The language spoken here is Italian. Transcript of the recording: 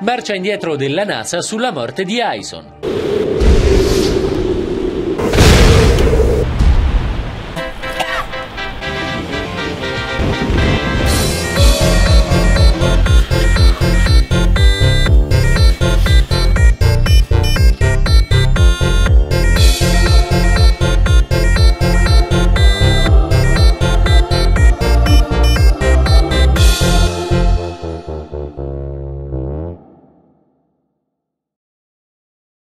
Marcia indietro della NASA sulla morte di Aison.